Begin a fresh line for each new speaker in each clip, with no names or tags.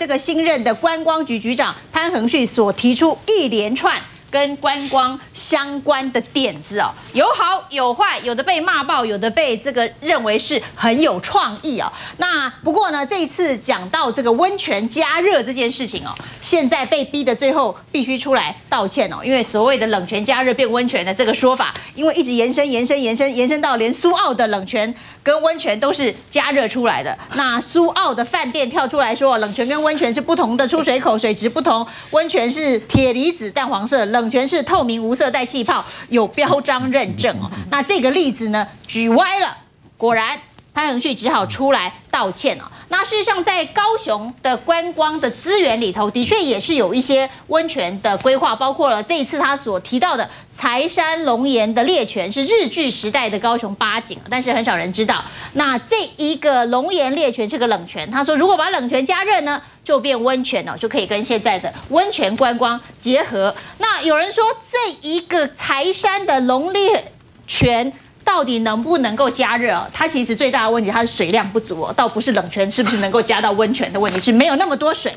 这个新任的观光局局长潘恒旭所提出一连串。跟观光相关的点子哦，有好有坏，有的被骂爆，有的被这个认为是很有创意哦。那不过呢，这一次讲到这个温泉加热这件事情哦，现在被逼的最后必须出来道歉哦，因为所谓的冷泉加热变温泉的这个说法，因为一直延伸延伸延伸延伸到连苏澳的冷泉跟温泉都是加热出来的。那苏澳的饭店跳出来说，冷泉跟温泉是不同的出水口，水质不同，温泉是铁离子淡黄色冷。泉是透明无色带气泡，有标章认证哦。那这个例子呢，举歪了，果然潘恒旭只好出来道歉哦。那事实上，在高雄的观光的资源里头，的确也是有一些温泉的规划，包括了这一次他所提到的财山龙岩的猎泉是日据时代的高雄八景，但是很少人知道。那这一个龙岩猎泉是个冷泉，他说如果把冷泉加热呢？就变温泉了，就可以跟现在的温泉观光结合。那有人说，这一个财山的龙烈泉到底能不能够加热？它其实最大的问题，它的水量不足，倒不是冷泉是不是能够加到温泉的问题，是没有那么多水。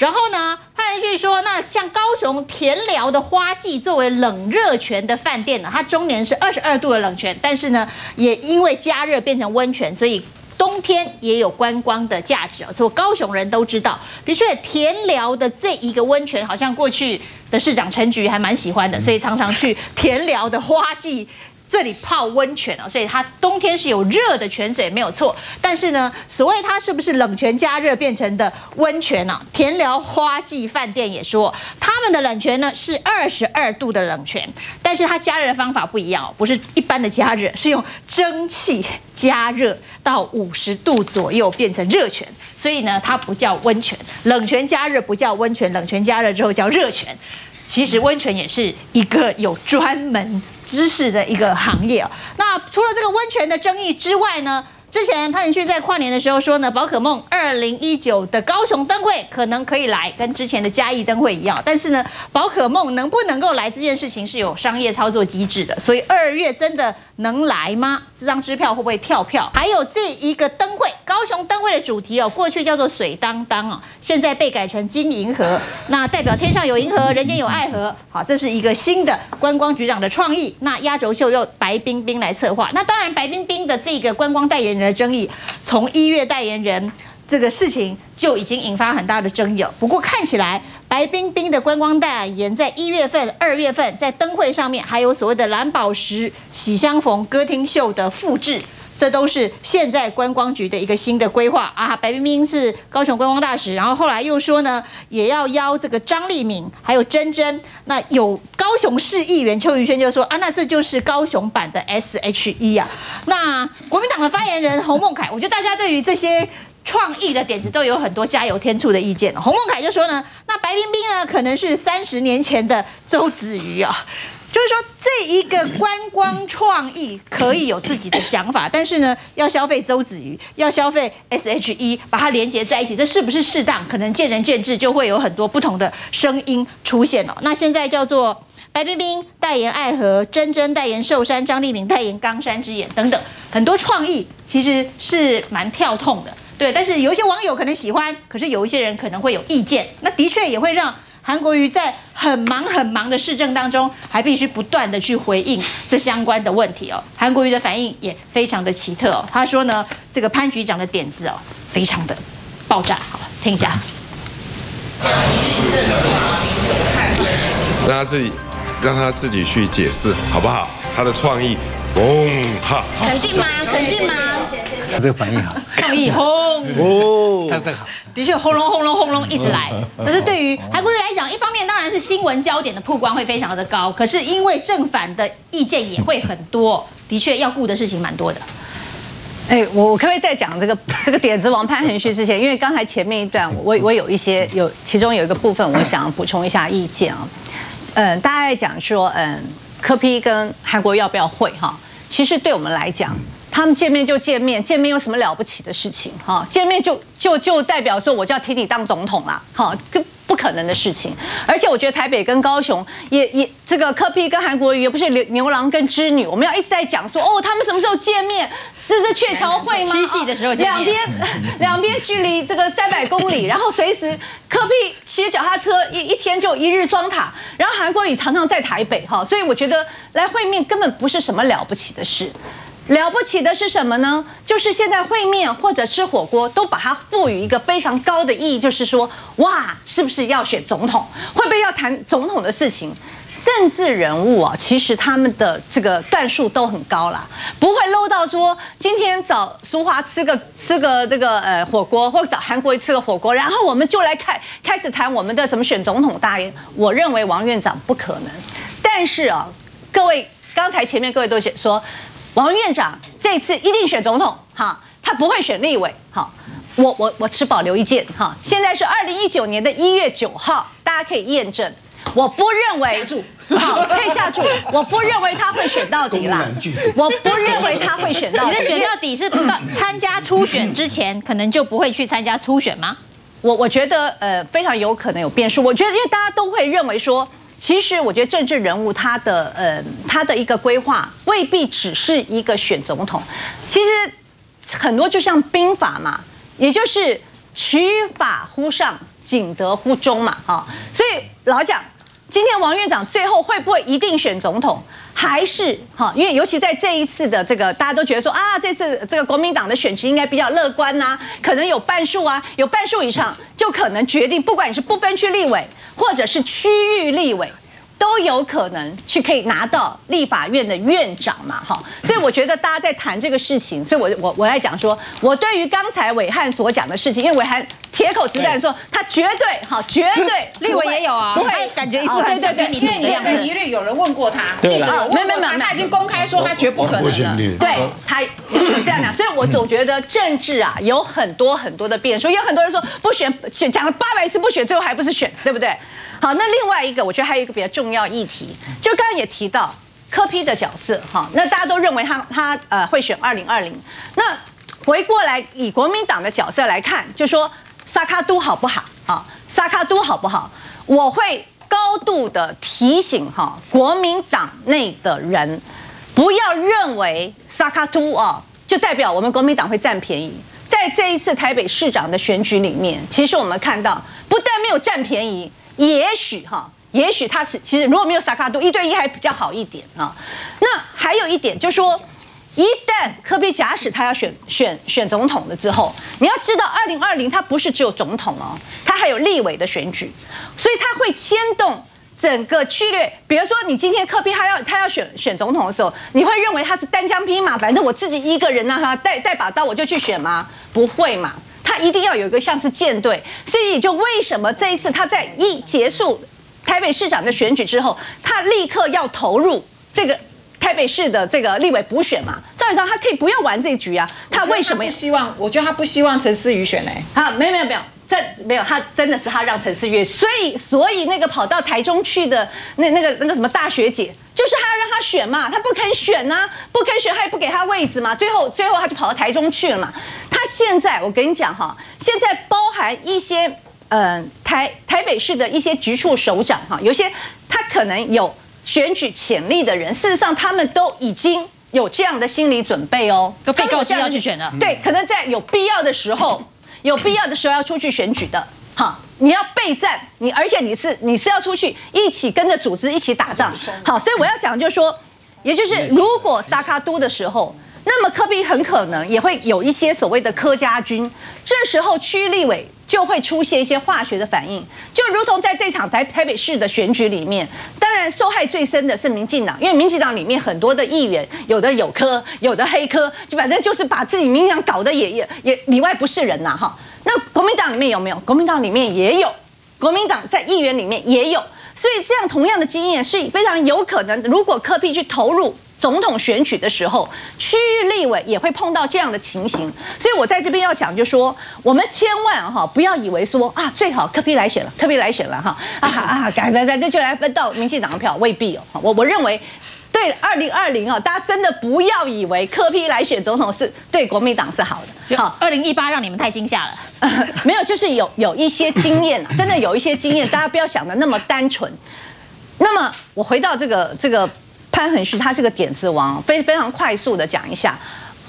然后呢，潘仁旭说，那像高雄田寮的花季作为冷热泉的饭店呢，它中年是二十二度的冷泉，但是呢，也因为加热变成温泉，所以。冬天也有观光的价值啊，所以高雄人都知道，的确田寮的这一个温泉，好像过去的市长陈菊还蛮喜欢的，所以常常去田寮的花季。这里泡温泉哦，所以它冬天是有热的泉水没有错。但是呢，所谓它是不是冷泉加热变成的温泉呢？田寮花季饭店也说，他们的冷泉呢是二十二度的冷泉，但是它加热的方法不一样哦，不是一般的加热，是用蒸汽加热到五十度左右变成热泉，所以呢，它不叫温泉。冷泉加热不叫温泉，冷泉加热之后叫热泉。其实温泉也是一个有专门知识的一个行业哦。那除了这个温泉的争议之外呢？之前潘仁旭在跨年的时候说呢，宝可梦二零一九的高雄灯会可能可以来，跟之前的嘉义灯会一样。但是呢，宝可梦能不能够来这件事情是有商业操作机制的，所以二月真的能来吗？这张支票会不会跳票？还有这一个灯会，高雄灯会的主题哦，过去叫做水当当哦，现在被改成金银河，那代表天上有银河，人间有爱河。好，这是一个新的观光局长的创意。那压轴秀又白冰冰来策划。那当然，白冰冰的这个观光代言人。的争议，从一月代言人这个事情就已经引发很大的争议了。不过看起来，白冰冰的观光代言在一月份、二月份在灯会上面，还有所谓的蓝宝石喜相逢歌厅秀的复制。这都是现在观光局的一个新的规划啊！白冰冰是高雄观光大使，然后后来又说呢，也要邀这个张丽敏还有珍珍。那有高雄市议员邱宇轩就说啊，那这就是高雄版的 S H E 啊。那国民党的发言人洪孟凯，我觉得大家对于这些创意的点子都有很多加油添醋的意见。洪孟凯就说呢，那白冰冰呢，可能是三十年前的周子瑜啊。就是说，这一个观光创意可以有自己的想法，但是呢，要消费周子瑜，要消费 S H E，把它连接在一起，这是不是适当？可能见仁见智，就会有很多不同的声音出现了。那现在叫做白冰冰代言爱河，珍珍代言寿山，张丽敏代言冈山之眼等等，很多创意其实是蛮跳痛的，对。但是有一些网友可能喜欢，可是有一些人可能会有意见，那的确也会让。韩国瑜在很忙很忙的市政当中，还必须不断的去回应这相关的问题哦。韩国瑜的反应也非常的奇特哦。他说呢，这个潘局长的点子哦，非常的爆炸。好，听一下。
让他自己，让他自己去解释，好不好？他的创意，嘣
哈。肯定吗？肯定吗？谢谢谢谢。
这个反应好。
抗议轰
哦，这个好。
的确，轰隆轰隆轰隆一直来。可是对于韩国瑜来讲，一方面当然是新闻焦点的曝光会非常的高，可是因为正反的意见也会很多，的确要顾的事情蛮多的。
哎，我我可不可以再讲这个这个点子王潘恒旭之前？因为刚才前面一段我我有一些有其中有一个部分，我想补充一下意见啊。嗯，大家在讲说，嗯，柯批跟韩国要不要会哈？其实对我们来讲。他们见面就见面，见面有什么了不起的事情？哈，见面就就就代表说我就要替你当总统啦，哈，跟不可能的事情。而且我觉得台北跟高雄也也这个柯 P 跟韩国瑜也不是牛牛郎跟织女，我们要一直在讲说哦，他们什么时候见面？是这鹊桥会吗？
七夕的时候见面
两边两边距离这个三百公里，然后随时柯 P 骑脚踏车一一天就一日双塔，然后韩国瑜常常在台北哈，所以我觉得来会面根本不是什么了不起的事。了不起的是什么呢？就是现在会面或者吃火锅，都把它赋予一个非常高的意义，就是说，哇，是不是要选总统？会不会要谈总统的事情？政治人物啊，其实他们的这个段数都很高啦，不会 low 到说今天找苏华吃个吃个这个呃火锅，或者找韩国瑜吃个火锅，然后我们就来开开始谈我们的什么选总统大业。我认为王院长不可能，但是啊，各位刚才前面各位都说，王院长这次一定选总统，哈，他不会选立委，哈。我我我持保留意见哈，现在是二零一九年的一月九号，大家可以验证。我不认为好，可以下注。我不认为他会选到底啦。我不认为他会选到底。
你的选到底是到参加初选之前，可能就不会去参加初选吗？
我我觉得呃非常有可能有变数。我觉得因为大家都会认为说，其实我觉得政治人物他的呃他的一个规划未必只是一个选总统，其实很多就像兵法嘛。也就是取法乎上，景德乎中嘛，啊，所以老蒋，今天王院长最后会不会一定选总统，还是哈？因为尤其在这一次的这个，大家都觉得说啊，这次这个国民党的选情应该比较乐观呐，可能有半数啊，有半数以上就可能决定，不管你是不分区立委，或者是区域立委。都有可能去可以拿到立法院的院长嘛，哈，所以我觉得大家在谈这个事情，所以我我我在讲说，我对于刚才伟汉所讲的事情，因为伟汉铁口直断说他绝对好，绝对
立委也有啊，不会感觉一副很对对，
因为你的疑虑有人问过他，
对
了，没有没有没有，他已经公开说他绝不可能的，
对他这样讲，所以我总觉得政治啊有很多很多的变数，有很多人说不选选讲了八百次不选，最后还不是选，对不对？好，那另外一个，我觉得还有一个比较重要议题，就刚刚也提到柯批的角色，哈，那大家都认为他他呃会选二零二零，那回过来以国民党的角色来看，就说萨卡都好不好？啊，萨卡都好不好？我会高度的提醒哈，国民党内的人不要认为萨卡都啊，就代表我们国民党会占便宜。在这一次台北市长的选举里面，其实我们看到不但没有占便宜。也许哈，也许他是其实如果没有萨卡度一对一还比较好一点啊。那还有一点就是说，一旦科比假使他要选选选总统了之后，你要知道二零二零他不是只有总统哦，他还有立委的选举，所以他会牵动整个区略。比如说你今天科比他要他要选选总统的时候，你会认为他是单枪匹马，反正我自己一个人呢哈带带把刀我就去选吗？不会嘛。他一定要有一个像是舰队，所以就为什么这一次他在一结束台北市长的选举之后，他立刻要投入这个台北市的这个立委补选嘛？赵理上他可以不要玩这一局啊，他为什么
希望？我觉得他不希望陈思宇选呢？
啊，没有没有没有，这没有，他真的是他让陈思瑜，所以所以那个跑到台中去的那那个那个什么大学姐。就是他让他选嘛，他不肯选呐，不肯选，他也不给他位置嘛。最后，最后他就跑到台中去了嘛。他现在，我跟你讲哈，现在包含一些嗯台台北市的一些局处首长哈，有些他可能有选举潜力的人，事实上他们都已经有这样的心理准备哦，
都被告知要去选了。
对，可能在有必要的时候，有必要的时候要出去选举的。好，你要备战，你而且你是你是要出去一起跟着组织一起打仗。好，所以我要讲就是说，也就是如果萨卡都的时候，那么科比很可能也会有一些所谓的科家军，这时候区立委就会出现一些化学的反应，就如同在这场台台北市的选举里面，当然受害最深的是民进党，因为民进党里面很多的议员，有的有科，有的黑科，就反正就是把自己民进党搞得也也也里外不是人呐，哈。那国民党里面有没有？国民党里面也有，国民党在议员里面也有，所以这样同样的经验是非常有可能。如果柯比去投入总统选举的时候，区域立委也会碰到这样的情形。所以我在这边要讲，就说我们千万哈不要以为说啊最好柯比来选了，柯比来选了哈啊啊改改反正就来分到民进党的票，未必哦。我我认为。对二零二零啊，大家真的不要以为柯批来选总统是对国民党是好的。
好，二零一八让你们太惊吓了。
没有，就是有有一些经验，真的有一些经验，大家不要想的那么单纯。那么我回到这个这个潘恒旭，他是个点子王，非非常快速的讲一下。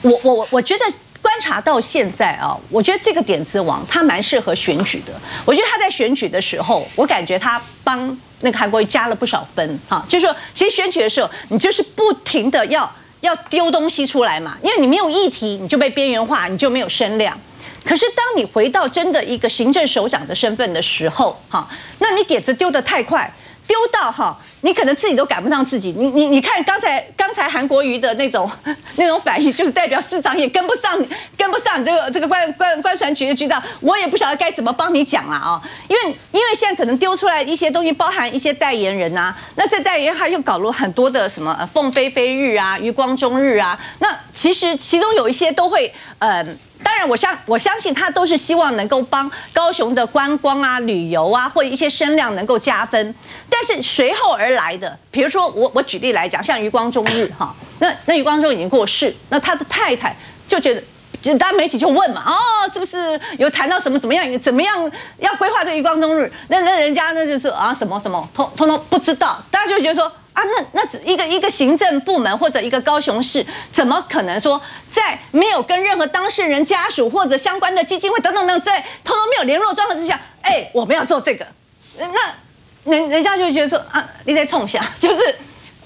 我我我觉得观察到现在啊，我觉得这个点子王他蛮适合选举的。我觉得他在选举的时候，我感觉他帮那个韩国瑜加了不少分哈。就是说，其实选举的时候，你就是不停的要要丢东西出来嘛，因为你没有议题，你就被边缘化，你就没有声量。可是当你回到真的一个行政首长的身份的时候，哈，那你点子丢的太快。丢到哈，你可能自己都赶不上自己。你你你看刚才刚才韩国瑜的那种 那种反应，就是代表市长也跟不上，跟不上这个这个官官官船局的局长，我也不晓得该怎么帮你讲了啊。因为因为现在可能丢出来一些东西，包含一些代言人啊，那这代言人他又搞了很多的什么凤飞飞日啊、余光中日啊，那其实其中有一些都会嗯。当然，我相我相信他都是希望能够帮高雄的观光啊、旅游啊，或一些声量能够加分。但是随后而来的，比如说我我举例来讲，像余光中日哈，那那余光中已经过世，那他的太太就觉得，大家媒体就问嘛，哦，是不是有谈到什么怎么样，怎么样要规划这余光中日？那那人家那就是啊什么什么，通通通不知道，大家就觉得说。啊，那那一个一个行政部门或者一个高雄市，怎么可能说在没有跟任何当事人家属或者相关的基金会等等等，在偷偷没有联络状况之下，哎，我们要做这个，那人人家就觉得说啊，你在冲下，就是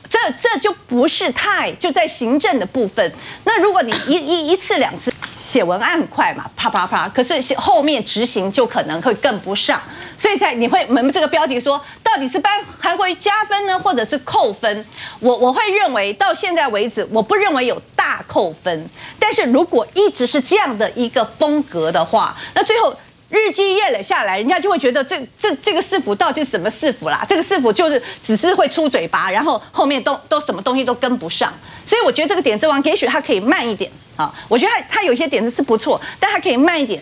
这这就不是太就在行政的部分。那如果你一一一次两次。写文案很快嘛，啪啪啪，可是后面执行就可能会跟不上，所以在你会我们这个标题说，到底是帮韩国加分呢，或者是扣分？我我会认为到现在为止，我不认为有大扣分，但是如果一直是这样的一个风格的话，那最后。日积月累下来，人家就会觉得这这这个市府到底是什么市府啦？这个市府就是只是会出嘴巴，然后后面都都什么东西都跟不上。所以我觉得这个点子王也许他可以慢一点啊。我觉得他他有些点子是不错，但他可以慢一点，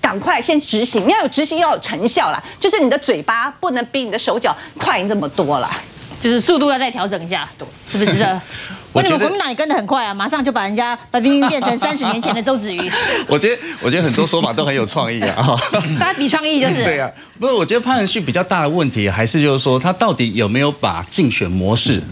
赶快先执行。你要有执行，要有成效啦。就是你的嘴巴不能比你的手脚快这么多啦，
就是速度要再调整一下，对是不是 这？为什么国民党也跟得很快啊？马上就把人家 白冰冰变成三十年前的周子瑜。
我觉得，我觉得很多说法都很有创意啊！哈，
大家比创意就是
对啊。不过，我觉得潘仁旭比较大的问题，还是就是说，他到底有没有把竞选模式？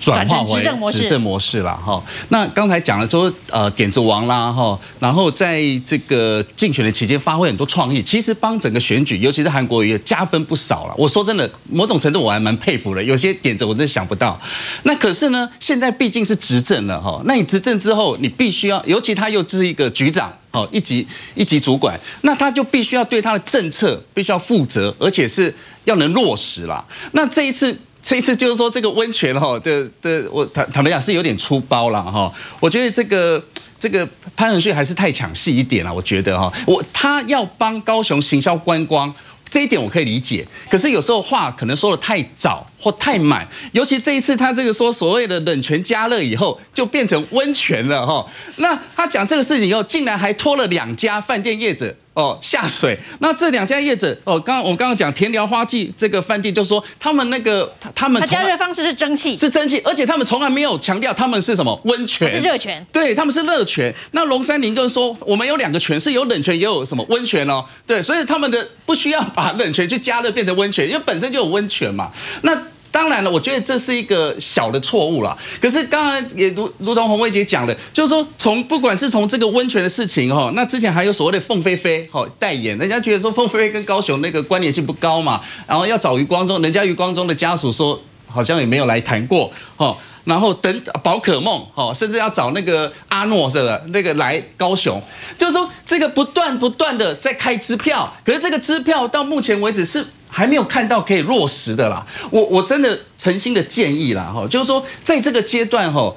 转化为执政模式了哈。那刚才讲了说，呃，点子王啦哈，然后在这个竞选的期间发挥很多创意，其实帮整个选举，尤其是韩国瑜加分不少了。我说真的，某种程度我还蛮佩服的。有些点子我真的想不到。那可是呢，现在毕竟是执政了哈。那你执政之后，你必须要，尤其他又是一个局长，哦，一级一级主管，那他就必须要对他的政策必须要负责，而且是要能落实啦。那这一次。这一次就是说这个温泉哈的的，我坦坦白讲是有点粗暴了哈。我觉得这个这个潘恒旭还是太抢戏一点了，我觉得哈，我他要帮高雄行销观光这一点我可以理解，可是有时候话可能说的太早或太满，尤其这一次他这个说所谓的冷泉加热以后就变成温泉了哈。那他讲这个事情以后，竟然还拖了两家饭店业者。哦，下水。那这两家业者，哦，刚刚我刚刚讲田寮花季这个饭店，就说他们那个他他们
加热方式是蒸汽，
是蒸汽，而且他们从来没有强调他们是什么温泉，
是热泉，
对，他们是热泉。那龙山林就说，我们有两个泉，是有冷泉也有什么温泉哦，对，所以他们的不需要把冷泉去加热变成温泉，因为本身就有温泉嘛。那当然了，我觉得这是一个小的错误啦。可是刚刚也如如同洪薇姐讲的，就是说从不管是从这个温泉的事情哈，那之前还有所谓的凤飞飞哈代言，人家觉得说凤飞飞跟高雄那个关联性不高嘛，然后要找余光中，人家余光中的家属说好像也没有来谈过哈，然后等宝可梦哈，甚至要找那个阿诺是吧？那个来高雄，就是说这个不断不断的在开支票，可是这个支票到目前为止是。还没有看到可以落实的啦，我我真的诚心的建议啦，哈，就是说在这个阶段，哈，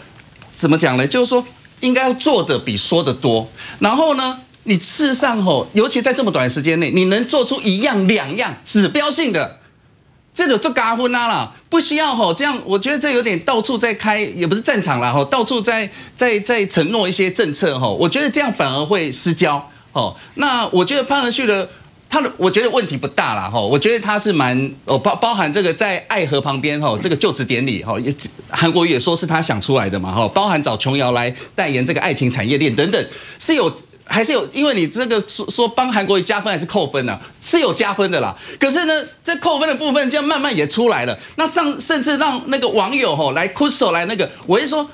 怎么讲呢？就是说应该要做的比说的多，然后呢，你事实上，哈，尤其在这么短时间内，你能做出一样两样指标性的，这种做嘎婚啊啦，不需要吼，这样我觉得这有点到处在开，也不是战场了吼，到处在在在承诺一些政策吼，我觉得这样反而会失焦哦。那我觉得潘文旭的。他的我觉得问题不大了哈，我觉得他是蛮哦包包含这个在爱河旁边吼，这个就职典礼吼也韩国也说是他想出来的嘛，吼，包含找琼瑶来代言这个爱情产业链等等，是有还是有，因为你这个说说帮韩国瑜加分还是扣分呢？是有加分的啦。可是呢，这扣分的部分就慢慢也出来了，那上甚至让那个网友吼来哭手来那个，我是说。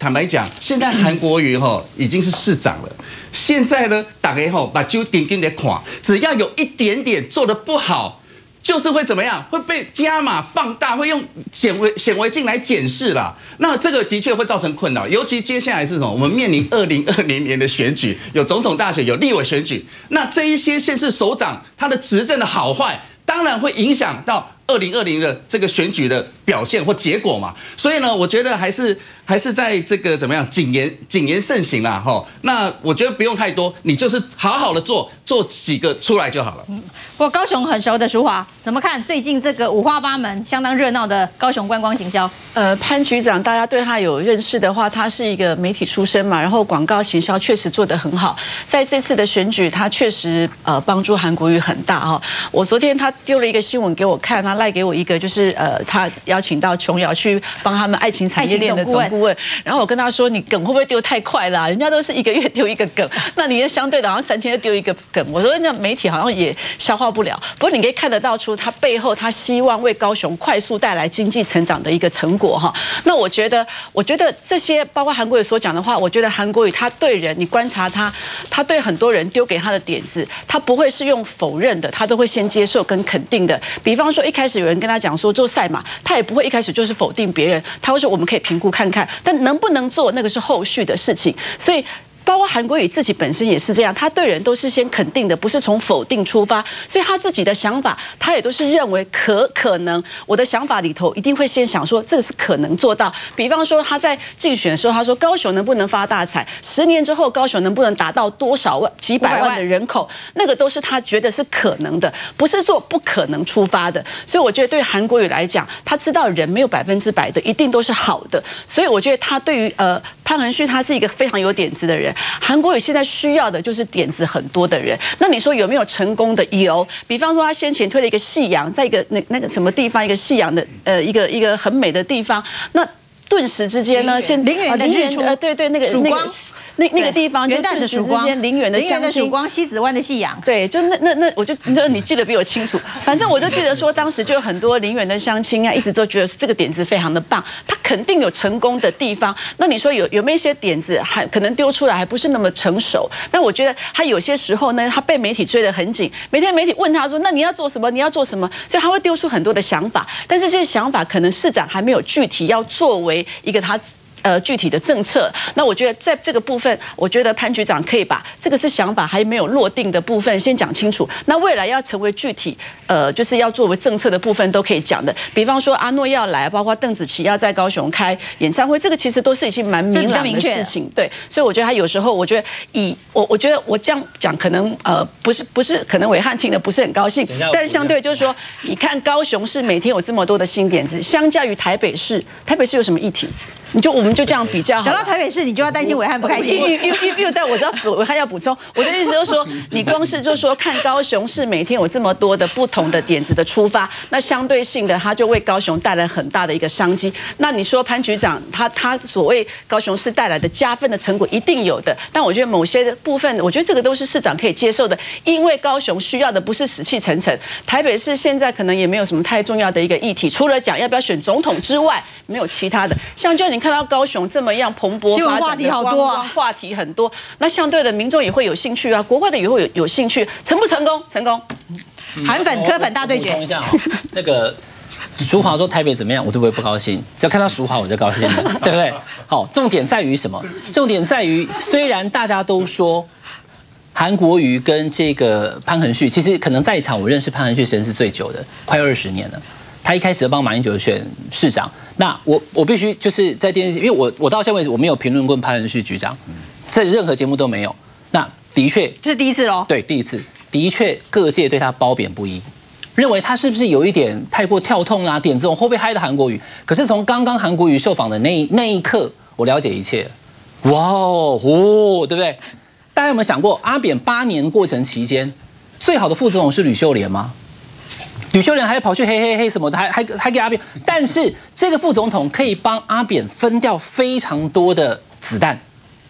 坦白讲，现在韩国瑜吼已经是市长了。现在呢，打开后把揪点点的垮，只要有一点点做的不好，就是会怎么样？会被加码放大，会用显微显微镜来检视啦。那这个的确会造成困扰，尤其接下来是什么？我们面临二零二零年的选举，有总统大选，有立委选举。那这一些县市首长他的执政的好坏，当然会影响到二零二零的这个选举的表现或结果嘛。所以呢，我觉得还是。还是在这个怎么样谨言谨言慎行啦，哈。那我觉得不用太多，你就是好好的做做几个出来就好了。嗯，
我高雄很熟的淑华怎么看最近这个五花八门、相当热闹的高雄观光行销？
呃，潘局长，大家对他有认识的话，他是一个媒体出身嘛，然后广告行销确实做得很好。在这次的选举，他确实呃帮助韩国瑜很大哈。我昨天他丢了一个新闻给我看，他赖给我一个，就是呃他邀请到琼瑶去帮他们爱情产业链的总顾。问，然后我跟他说：“你梗会不会丢太快了？人家都是一个月丢一个梗，那你也相对的好像三天就丢一个梗。”我说：“那媒体好像也消化不了。”不过你可以看得到出他背后他希望为高雄快速带来经济成长的一个成果哈。那我觉得，我觉得这些包括韩国瑜所讲的话，我觉得韩国瑜他对人，你观察他，他对很多人丢给他的点子，他不会是用否认的，他都会先接受跟肯定的。比方说一开始有人跟他讲说做赛马，他也不会一开始就是否定别人，他会说我们可以评估看看。但能不能做，那个是后续的事情，所以。包括韩国瑜自己本身也是这样，他对人都是先肯定的，不是从否定出发，所以他自己的想法，他也都是认为可可能。我的想法里头一定会先想说，这个是可能做到。比方说他在竞选的时候，他说高雄能不能发大财？十年之后高雄能不能达到多少万、几百万的人口？那个都是他觉得是可能的，不是做不可能出发的。所以我觉得对韩国瑜来讲，他知道人没有百分之百的一定都是好的，所以我觉得他对于呃潘恒旭，他是一个非常有点子的人。韩国瑜现在需要的就是点子很多的人。那你说有没有成功的？有，比方说他先前推了一个夕阳，在一个那那个什么地方，一个夕阳的呃一个一个很美的地方，那顿时之间呢，
先
呃对对那个
曙光。
那那个地方就顿时之间，陵园的
陵园的曙光，西子湾的夕阳。
对，就那那那，我就那你记得比我清楚。反正我就记得说，当时就有很多陵园的乡亲啊，一直都觉得这个点子非常的棒。他肯定有成功的地方。那你说有有没有一些点子还可能丢出来还不是那么成熟？那我觉得他有些时候呢，他被媒体追得很紧。每天媒体问他说：“那你要做什么？你要做什么？”所以他会丢出很多的想法。但是这些想法可能市长还没有具体要作为一个他。呃，具体的政策，那我觉得在这个部分，我觉得潘局长可以把这个是想法还没有落定的部分先讲清楚。那未来要成为具体，呃，就是要作为政策的部分都可以讲的。比方说阿诺要来，包括邓紫棋要在高雄开演唱会，这个其实都是已经蛮明朗的事情。对，所以我觉得他有时候，我觉得以我，我觉得我这样讲可能呃不是不是，可能伟汉听的不是很高兴。但是相对就是说，你看高雄市每天有这么多的新点子，相较于台北市，台北市有什么议题？你就我们就这样比较。
讲到台北市，你就要担心伟汉不开心。
因因因因，但我知道伟汉要补充。我的意思就是说，你光是就说看高雄市每天有这么多的不同的点子的出发，那相对性的，他就为高雄带来很大的一个商机。那你说潘局长他他所谓高雄市带来的加分的成果一定有的，但我觉得某些部分，我觉得这个都是市长可以接受的，因为高雄需要的不是死气沉沉。台北市现在可能也没有什么太重要的一个议题，除了讲要不要选总统之外，没有其他的。像就你。看到高雄这么样蓬勃发展的观光话题很多，那相对的民众也会有兴趣啊，国外的也会有有兴趣，成不成功？成功。
韩粉科粉大对决。
一下哈，那个淑华说台北怎么样，我都不会不高兴，只要看到淑华我就高兴，对不对？好，重点在于什么？重点在于，虽然大家都说韩国瑜跟这个潘恒旭，其实可能在场我认识潘恒旭时间是最久的，快二十年了。他一开始帮马英九选市长，那我我必须就是在电视，因为我我到现在为止我没有评论过潘仁旭局长，在任何节目都没有。那的确
这是第一次喽，
对，第一次，的确各界对他褒贬不一，认为他是不是有一点太过跳痛啦，点这种会不会嗨的韩国语？可是从刚刚韩国语受访的那那一刻，我了解一切。哇哦，对不对？大家有没有想过，阿扁八年过程期间，最好的副总统是吕秀莲吗？吕秀莲还跑去嘿嘿嘿什么的，还还还给阿扁。但是这个副总统可以帮阿扁分掉非常多的子弹，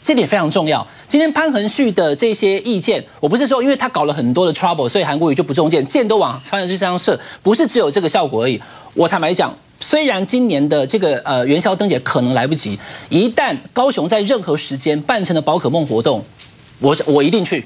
这点非常重要。今天潘恒旭的这些意见，我不是说因为他搞了很多的 trouble，所以韩国瑜就不中箭，箭都往潘恒旭身上射，不是只有这个效果而已。我坦白讲，虽然今年的这个呃元宵灯节可能来不及，一旦高雄在任何时间办成了宝可梦活动，我我一定去。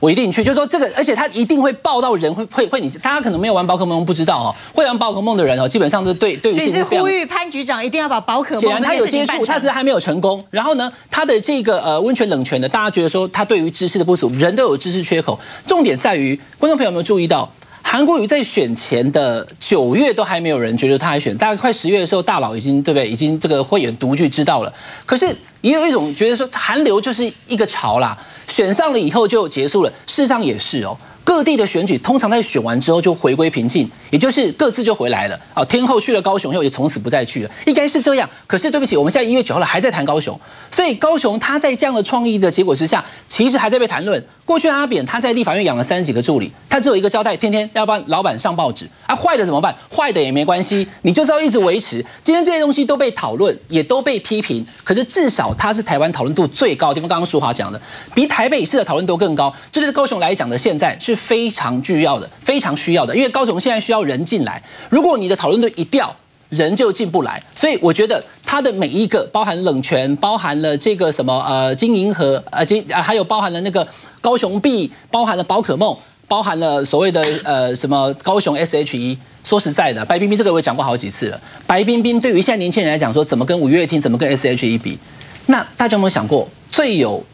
我一定去，就是说这个，而且他一定会报到人，会会会你，大家可能没有玩宝可梦不知道哦，会玩宝可梦的人哦，基本上是对对。
所以是呼吁潘局长一定要把宝可梦。
显然他有接触，他只是还没有成功。然后呢，他的这个呃温泉冷泉的，大家觉得说他对于知识的不足，人都有知识缺口。重点在于观众朋友有没有注意到，韩国瑜在选前的九月都还没有人觉得他还选，大概快十月的时候，大佬已经对不对？已经这个慧眼独具知道了。可是也有一种觉得说韩流就是一个潮啦。选上了以后就结束了，事实上也是哦。各地的选举通常在选完之后就回归平静，也就是各自就回来了。啊，天后去了高雄以后也从此不再去了，应该是这样。可是对不起，我们现在一月九号了还在谈高雄，所以高雄他在这样的创意的结果之下，其实还在被谈论。过去阿扁他在立法院养了三十几个助理，他只有一个交代，天天要帮老板上报纸。啊，坏的怎么办？坏的也没关系，你就是要一直维持。今天这些东西都被讨论，也都被批评，可是至少它是台湾讨论度最高的地方。刚刚淑华讲的，比台北市的讨论度更高。这就是高雄来讲的，现在是非常具要的，非常需要的。因为高雄现在需要人进来，如果你的讨论度一掉，人就进不来。所以我觉得它的每一个，包含冷泉，包含了这个什么呃金银河，呃金，还有包含了那个。高雄币包含了宝可梦，包含了所谓的呃什么高雄 SHE。说实在的，白冰冰这个我也讲过好几次了。白冰冰对于现在年轻人来讲，说怎么跟五月天，怎么跟 SHE 比？那大家有没有想过，最有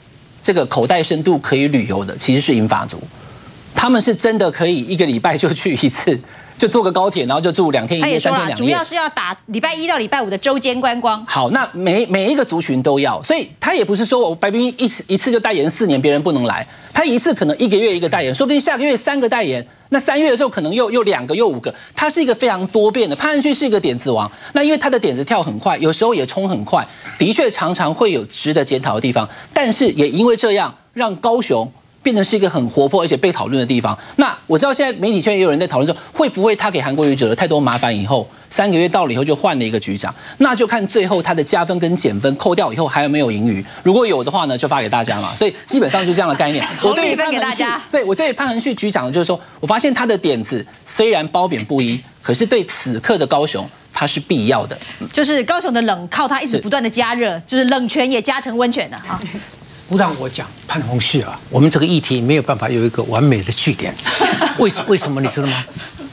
这个口袋深度可以旅游的，其实是银发族。他们是真的可以一个礼拜就去一次。就坐个高铁，然后就住两天一夜、三天两夜。
主要是要打礼拜一到礼拜五的周间观光。
好，那每每一个族群都要，所以他也不是说我白冰一次一次就代言四年，别人不能来。他一次可能一个月一个代言，说不定下个月三个代言，那三月的时候可能又又两个又五个。他是一个非常多变的，潘安旭是一个点子王。那因为他的点子跳很快，有时候也冲很快，的确常常会有值得检讨的地方。但是也因为这样，让高雄。变成是一个很活泼而且被讨论的地方。那我知道现在媒体圈也有人在讨论说，会不会他给韩国瑜惹了太多麻烦以后，三个月到了以后就换了一个局长？那就看最后他的加分跟减分扣掉以后还有没有盈余。如果有的话呢，就发给大家嘛。所以基本上就这样的概念。
我对潘恒旭，
对我对潘恒旭局长就是说，我发现他的点子虽然褒贬不一，可是对此刻的高雄，他是必要的。
就是高雄的冷靠他一直不断的加热，就是冷泉也加成温泉了哈。
不让我讲潘虹旭啊，我们这个议题没有办法有一个完美的句点。为什为什么你知道吗？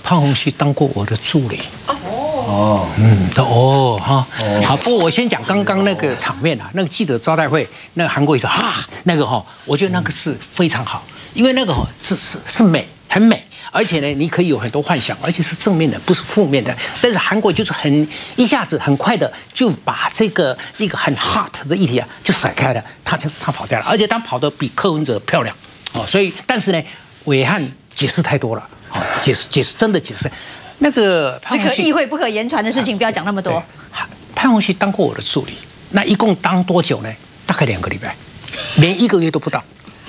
潘虹旭当过我的助理。哦，嗯，哦，哈，好。不过我先讲刚刚那个场面啊，那个记者招待会，那个韩国瑜说哈，那个哈，我觉得那个是非常好，因为那个哈是是是美，很美。而且呢，你可以有很多幻想，而且是正面的，不是负面的。但是韩国就是很一下子很快的就把这个一个很 hot 的议题啊就甩开了，他就他跑掉了，而且他跑得比柯文哲漂亮哦。所以，但是呢，伟汉解释太多了，哦解释解释真的解释那个
只可意会不可言传的事情，不要讲那么多。
潘宏旭当过我的助理，那一共当多久呢？大概两个礼拜，连一个月都不到。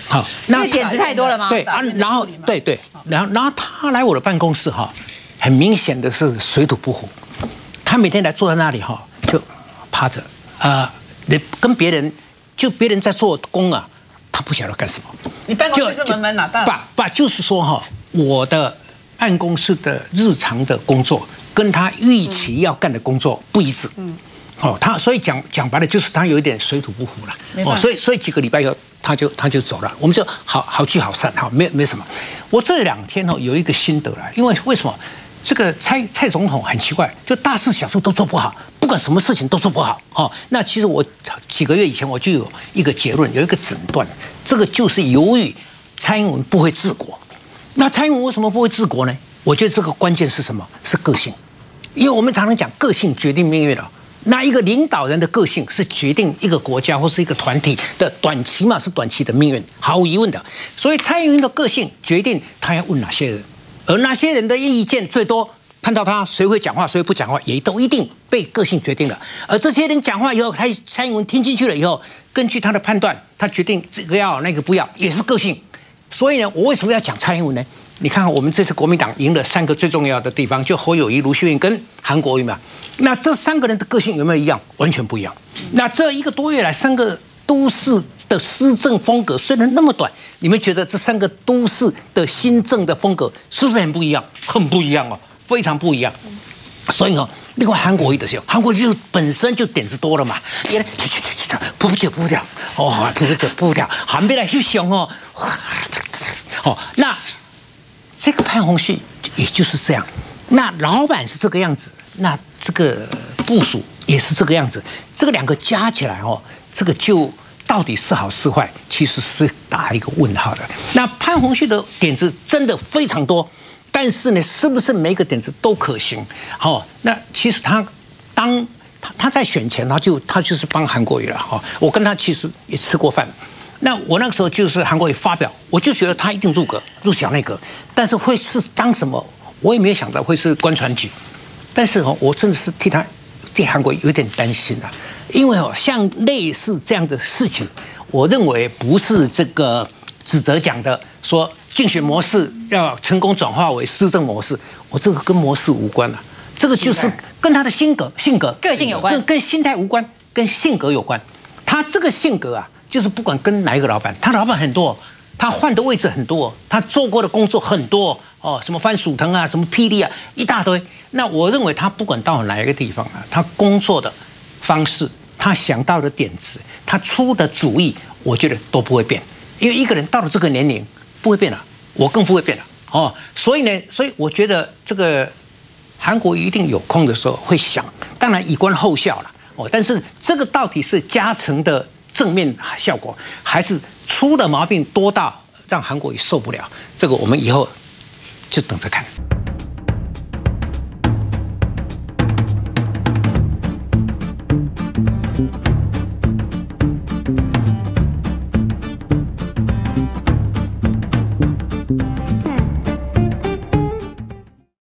好，那点子太多了吗？
对啊，然后对对，然后然后他来我的办公室哈，很明显的是水土不服。他每天来坐在那里哈，就趴着啊，你跟别人就别人在做工啊，他不晓得干什么。
你办公室这么闷哪？
爸爸就是说哈，我的办公室的日常的工作跟他预期要干的工作不一致。嗯，哦，他所以讲讲白了就是他有一点水土不服了。哦，所以所以几个礼拜以后。他就他就走了，我们就好好聚好散，好没没什么。我这两天哦有一个心得了，因为为什么这个蔡蔡总统很奇怪，就大事小事都做不好，不管什么事情都做不好。哦，那其实我几个月以前我就有一个结论，有一个诊断，这个就是由于蔡英文不会治国。那蔡英文为什么不会治国呢？我觉得这个关键是什么？是个性，因为我们常常讲个性决定命运了。那一个领导人的个性是决定一个国家或是一个团体的短期嘛，是短期的命运，毫无疑问的。所以蔡英文的个性决定他要问哪些人，而那些人的意见最多，看到他谁会讲话，谁不讲话，也都一定被个性决定了。而这些人讲话以后，他蔡英文听进去了以后，根据他的判断，他决定这个要那个不要，也是个性。所以呢，我为什么要讲蔡英文呢？你看我们这次国民党赢了三个最重要的地方，就侯友谊、卢秀燕跟韩国瑜嘛。那这三个人的个性有没有一样？完全不一样。那这一个多月来，三个都市的施政风格虽然那么短，你们觉得这三个都市的新政的风格是不是很不一样？很不一样哦，非常不一样。所以哦，另外韩国瑜的时候，韩国瑜就本身就点子多了嘛，也去去去去去，扑不掉扑不掉，哦，扑不掉扑不掉，韩别来就想哦，哦，那这个潘宏旭也就是这样，那老板是这个样子，那这个部署也是这个样子，这个两个加起来哦，这个就到底是好是坏，其实是打一个问号的。那潘宏旭的点子真的非常多。但是呢，是不是每个点子都可行？好，那其实他当他他在选前，他就他就是帮韩国瑜了。哈，我跟他其实也吃过饭。那我那个时候就是韩国瑜发表，我就觉得他一定入阁入小内阁，但是会是当什么，我也没有想到会是官船局。但是哦，我真的是替他替韩国有点担心啊，因为哦，像类似这样的事情，我认为不是这个指责讲的说。竞选模式要成功转化为施政模式，我这个跟模式无关了，这个就是跟他的性格、性格、
个性有关，
跟心态无关，跟性格有关。他这个性格啊，就是不管跟哪一个老板，他老板很多，他换的位置很多，他做过的工作很多哦，什么番薯藤啊，什么霹雳啊，一大堆。那我认为他不管到哪一个地方啊，他工作的方式，他想到的点子，他出的主意，我觉得都不会变，因为一个人到了这个年龄。不会变了，我更不会变了哦。所以呢，所以我觉得这个韩国一定有空的时候会想，当然以观后效了哦。但是这个到底是加成的正面效果还是出了毛病多大，让韩国也受不了，这个我们以后就等着看。